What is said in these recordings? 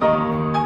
Música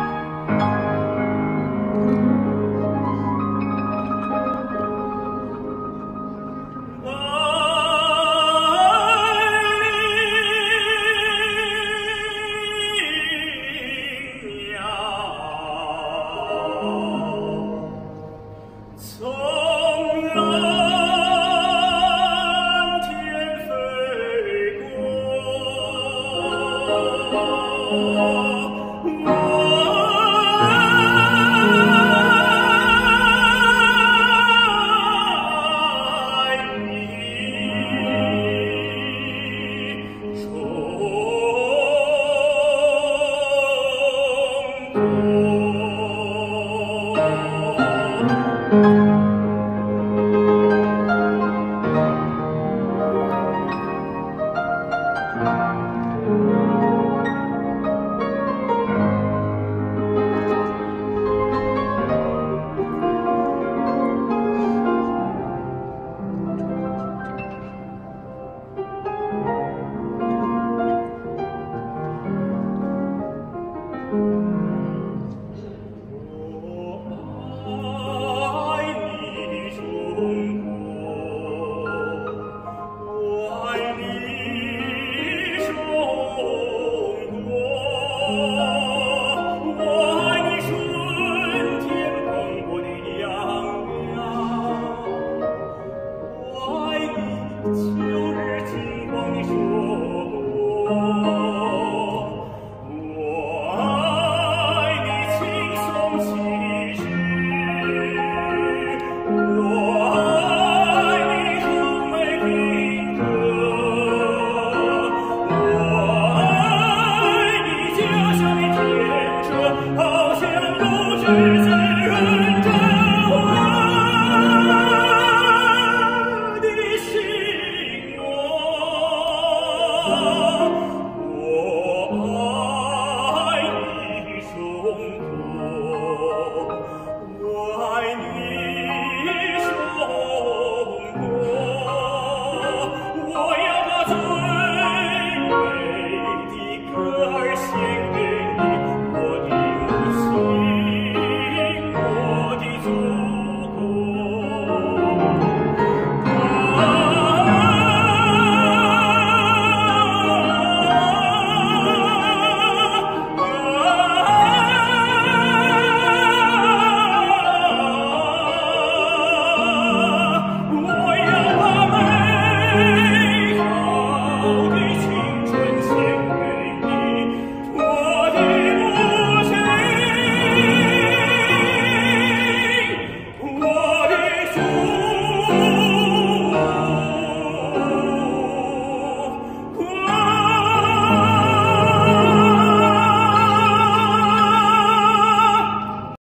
我爱你中国我爱你中国我要把最美的歌儿献